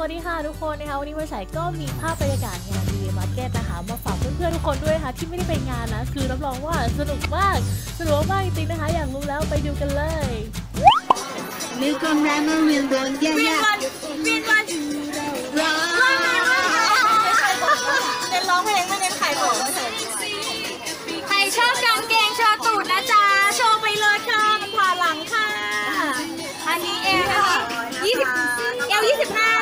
วัสดีค่ะทุกคนนะคะวันนี้มาใส่ก็มีภาพบรรยากาศงานดีมาร์เก็ตนะคะมาฝากเพื่อนๆทุกคนด้วยนะคะที่ไม่ได้ไปงานนะคือรับรองว่าสนุกมากสนุกมากจริงนะคะ อยากรู้แล้วไปดูกันเลยนึกกำลังเวียนวนแย่เวียนวันเวียนวันร้องเน้นร้องเพลงไม่เน้นขายของใครชอบกางเกงโชว์ตูดนะจ๊ะโชว์ไปเลยค่ะมันผ่าหลังค่ะ อันนี้เอลนะคะยี่สิบเอลยี่สิบห้า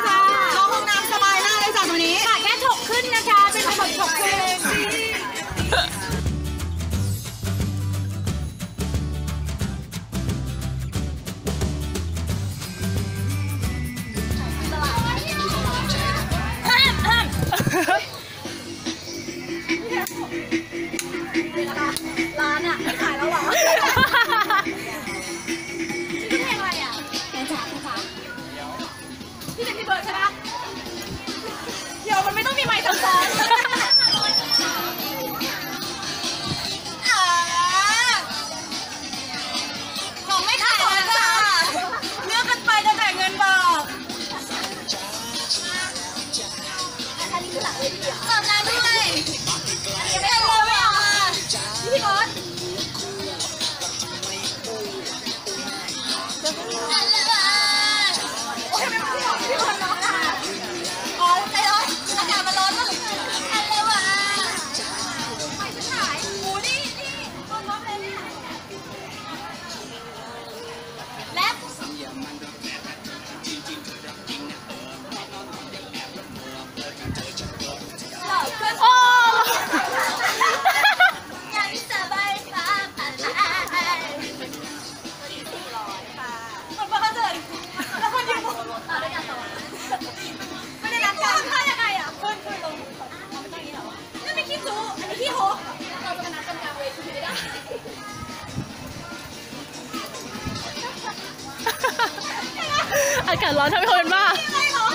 อากาศร้อนทำให้คนเป็นบ้าอะไรหรอ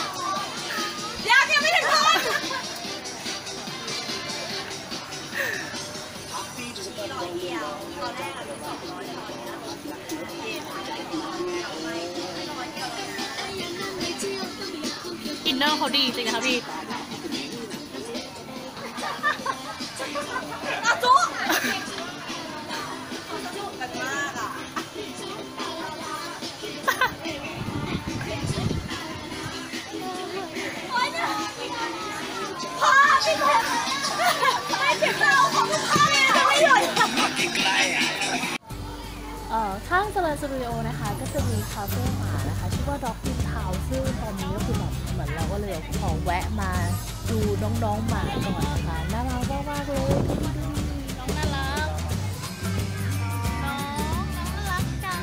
ยังยังไม่ถึงคนร้อยเดียวตอนแรกอะสองร้อยตอนนี้อินเนอร์เขาดีจริงนะคะพี่ อข้างสลันสตูดิโอนะคะก็จะมีคาเฟ่หมานะคะ ชื่อว่า Dog in Town ซึ่งตอนนี้ก็คือแบบเหมือนเราก็เลยขอแวะมาดูน้องๆหมาก่อนนะคะน่ารักมากๆเลยดูดิดูดิน้องน่ารักน้องน่ารักจัง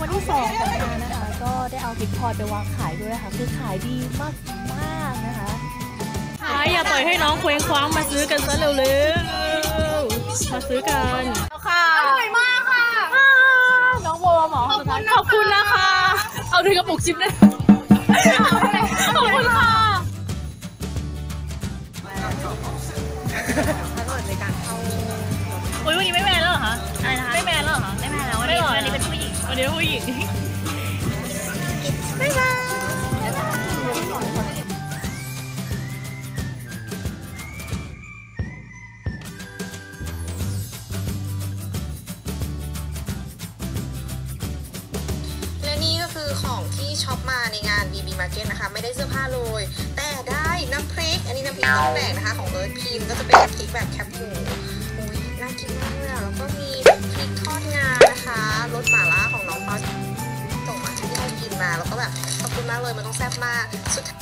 วันที่สองของงานนะคะ ก็ได้เอากิฟต์พอยต์ไปวางขายด้วยนะคะคือขายดีมากมากนะคะอย่าปล่อยให้น้องเคว้งคว้างมาซื้อกันซะเร็วๆมาซื้อกัน เอาถึงกระปุกชิปเลยขอบคุณค่ะอุ้ยวันนี้ไม่แมนแล้วเหรอคะอะไรนะคะไม่แมนแล้วเหรอคะไม่แมนแล้ววันนี้วันนี้เป็นผู้หญิงวันนี้เป็นผู้หญิง ที่ช็อปมาในงาน BB Market นะคะ ไม่ได้เสื้อผ้าเลย แต่ได้น้ำพริก อันนี้น้ำพริกต้นแบกนะคะ ของเอิร์ธพิมก็จะเป็นน้ำพริกแบบแคบหมูอุ้ยน่ากินมากเลยอะแล้วก็มีพริกทอดงานะคะรสหม่าล่าของน้องเขาส่งมาให้กินมา แล้วก็แบบขอบคุณมากเลยมันต้องแซ่บมากสุดท้าย